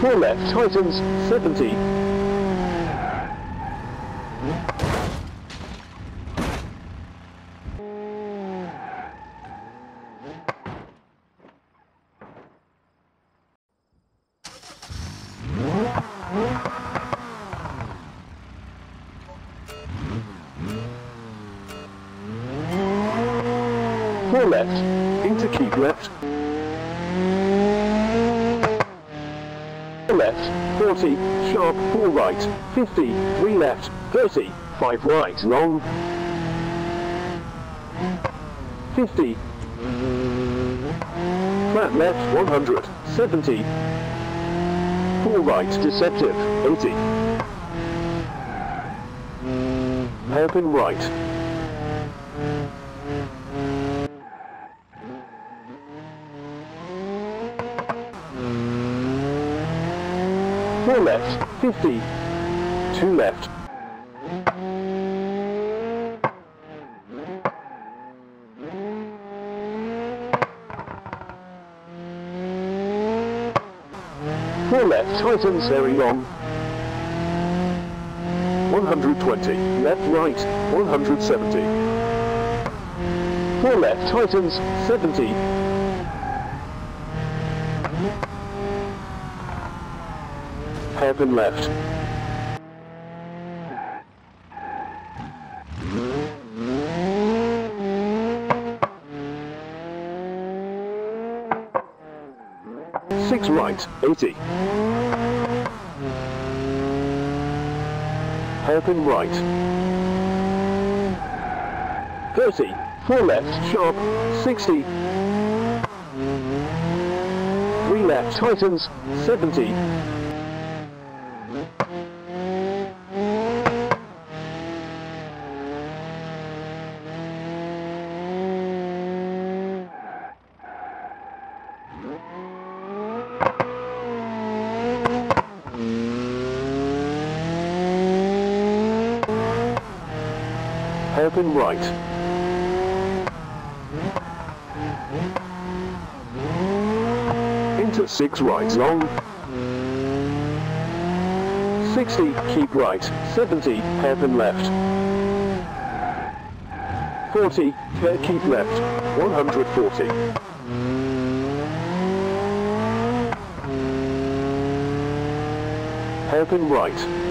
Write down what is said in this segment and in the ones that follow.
4 left, tightens 70. Four left, into keep left. Left, 40, sharp, 4 right, 50, 3 left, 30, 5 right, long. 50. Flat left, 100, 70. 4 right, deceptive, 80. Hairpin right. Four left, 50. Two left. Four left, tightens very long. 120, left right, 170. Four left, tightens, 70. Hairpin left. Six right, 80. Hairpin right. 30. Four left, sharp, 60. Three left, tightens, 70. Hairpin right. Into 6 right long. 60, keep right. 70, hairpin left. 40, care keep left. 140. Hairpin right.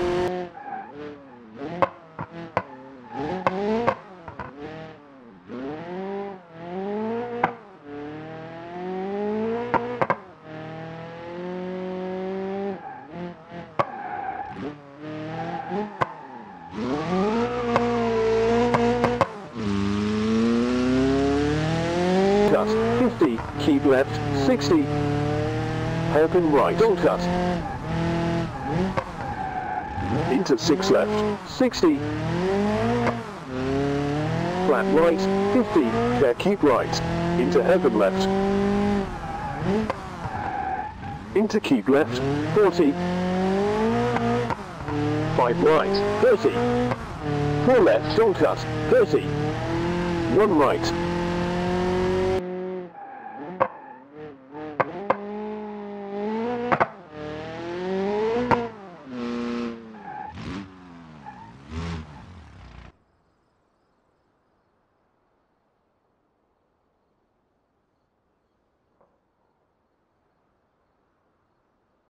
Cut, 50, keep left, 60. Hairpin right, don't cut. Into 6 left, 60. Flat right, 50, there keep right. Into hairpin left. Into keep left, 40. 5 right, 30. 4 left, don't cut, 30. 1 right,